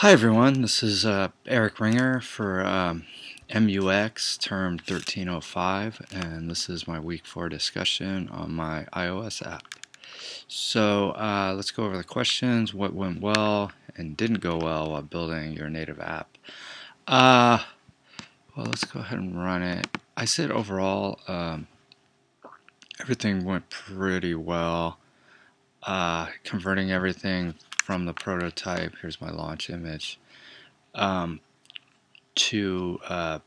Hi everyone, this is uh, Eric Ringer for um, MUX term 1305 and this is my week 4 discussion on my iOS app. So uh, let's go over the questions, what went well and didn't go well while building your native app. Uh, well let's go ahead and run it. I said overall um, everything went pretty well. Uh, converting everything from the prototype, here's my launch image, um, to uh,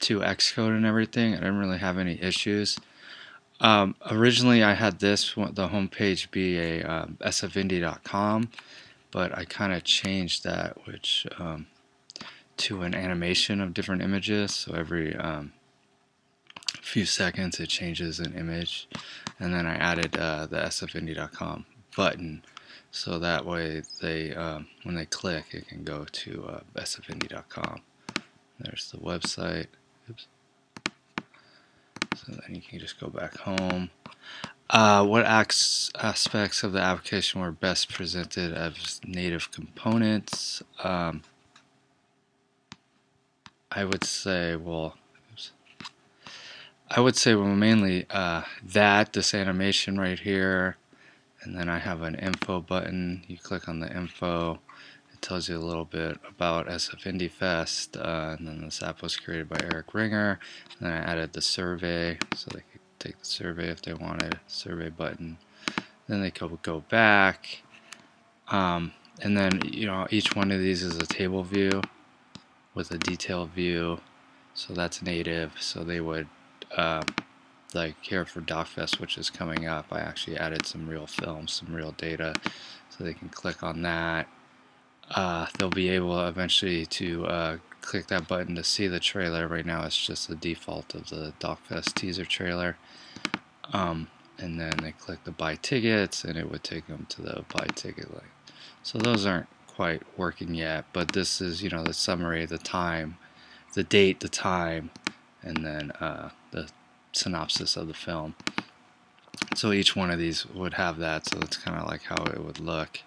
to Xcode and everything. I didn't really have any issues. Um, originally, I had this the homepage be a um, sfindie.com, but I kind of changed that, which um, to an animation of different images. So every um, few seconds, it changes an image, and then I added uh, the sfindie.com button so that way they um, when they click it can go to uh, there's the website. Oops. so then you can just go back home. Uh, what aspects of the application were best presented as native components? Um, I would say well I would say well mainly uh, that this animation right here and then I have an info button. You click on the info. It tells you a little bit about SF Indie Fest uh, and then this app was created by Eric Ringer. And then I added the survey so they could take the survey if they wanted survey button. Then they could go back. Um, and then you know each one of these is a table view with a detailed view. So that's native. So they would uh, like here for DocFest, which is coming up, I actually added some real film, some real data, so they can click on that. Uh, they'll be able eventually to uh, click that button to see the trailer. Right now it's just the default of the DocFest teaser trailer. Um, and then they click the buy tickets and it would take them to the buy ticket link. So those aren't quite working yet, but this is, you know, the summary, the time, the date, the time, and then uh, the synopsis of the film. So each one of these would have that, so it's kind of like how it would look.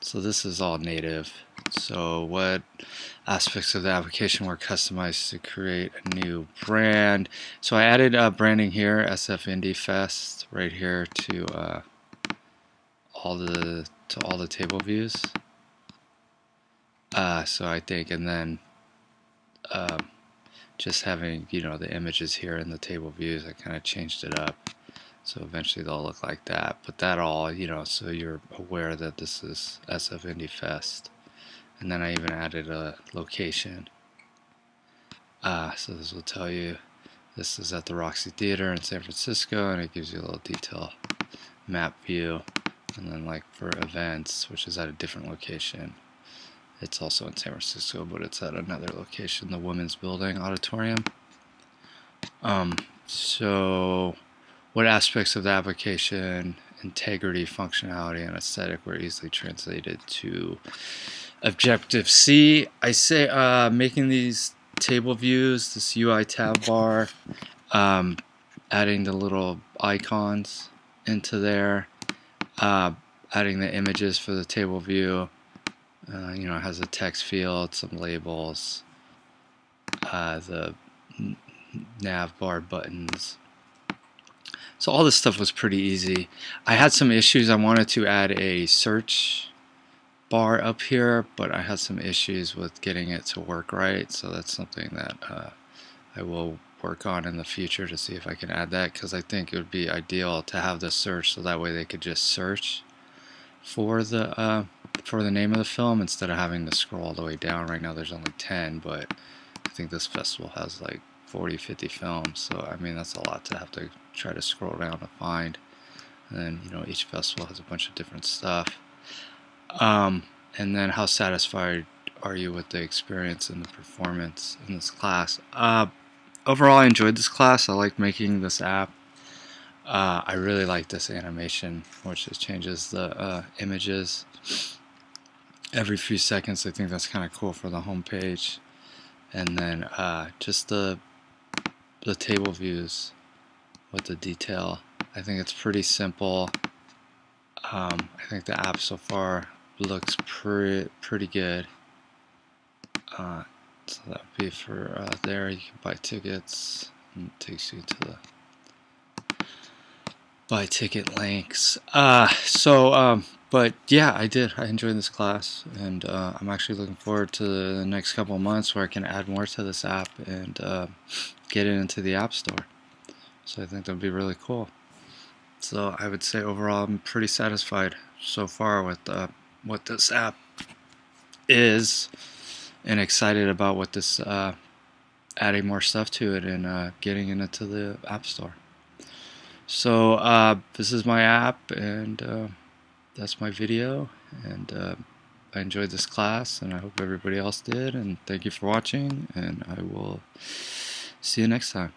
So this is all native. So what aspects of the application were customized to create a new brand? So I added uh, branding here, SF Indie Fest, right here to uh, all the to all the table views. Uh, so I think, and then um, just having you know the images here in the table views I kind of changed it up. So eventually they'll look like that. But that all you know so you're aware that this is SF Indie Fest. And then I even added a location. Uh, so this will tell you this is at the Roxy Theater in San Francisco and it gives you a little detail map view. And then like for events which is at a different location it's also in San Francisco, but it's at another location, the Women's Building Auditorium. Um, so, what aspects of the application, integrity, functionality, and aesthetic were easily translated to Objective C? I say uh, making these table views, this UI tab bar, um, adding the little icons into there, uh, adding the images for the table view uh, you know, it has a text field, some labels, uh, the nav bar buttons. So all this stuff was pretty easy. I had some issues. I wanted to add a search bar up here, but I had some issues with getting it to work right. So that's something that uh, I will work on in the future to see if I can add that because I think it would be ideal to have the search so that way they could just search for the uh, for the name of the film instead of having to scroll all the way down. Right now there's only 10, but I think this festival has like 40, 50 films. So, I mean, that's a lot to have to try to scroll down to find. And then, you know, each festival has a bunch of different stuff. Um, and then how satisfied are you with the experience and the performance in this class? Uh, overall, I enjoyed this class. I like making this app. Uh, I really like this animation, which just changes the uh, images every few seconds. I think that's kind of cool for the home page. And then uh, just the the table views with the detail. I think it's pretty simple. Um, I think the app so far looks pretty pretty good. Uh, so that would be for uh, there. You can buy tickets. And it takes you to the buy ticket links. Uh, so, um, but yeah, I did. I enjoyed this class, and uh, I'm actually looking forward to the next couple months where I can add more to this app and uh, get it into the App Store. So I think that would be really cool. So I would say overall, I'm pretty satisfied so far with uh, what this app is, and excited about what this uh, adding more stuff to it and uh, getting it into the App Store. So uh, this is my app, and that's my video. And uh, I enjoyed this class, and I hope everybody else did. And thank you for watching, and I will see you next time.